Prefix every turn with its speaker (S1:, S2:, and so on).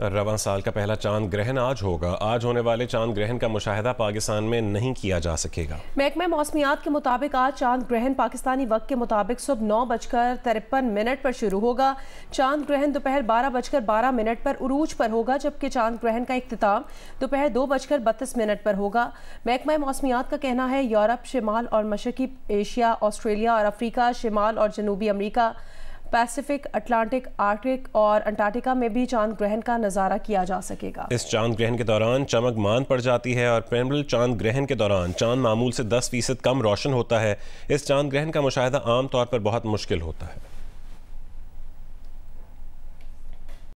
S1: रवा साल का पहला चाँद ग्रहण आज होगा। आज होने वाले चाँद ग्रहण का मुशाहिदा पाकिस्तान में नहीं किया जा सकेगा।
S2: महकमे मौसमियात के मुताबिक आज चाँद ग्रहण पाकिस्तानी वक्त के मुताबिक सुबह नौ बजकर तिरपन मिनट पर शुरू होगा। चाँद ग्रहण दोपहर बारह बजकर बारह मिनट पर उरूज पर होगा, जबकि चाँद ग्रहण का अख्ताम दोपहर दो बजकर बत्तीस मिनट पर होगा। महकमा मौसमियात का कहना है, यूरोप, शिमाल और मशरकी एशिया, ऑस्ट्रेलिया और अफ्रीका, शिमाल और जनूबी अमरीका पैसिफिक, अटलांटिक, आर्कटिक और अंटार्कटिका में भी चाँद ग्रहण का नज़ारा किया जा सकेगा।
S1: इस चाँद ग्रहण के दौरान चमक मान पड़ जाती है और पेम्बल चाँद ग्रहण के दौरान चाँद मामूल से 10 फ़ीसद कम रोशन होता है। इस चाँद ग्रहण का मुशाह आमतौर पर बहुत मुश्किल होता है।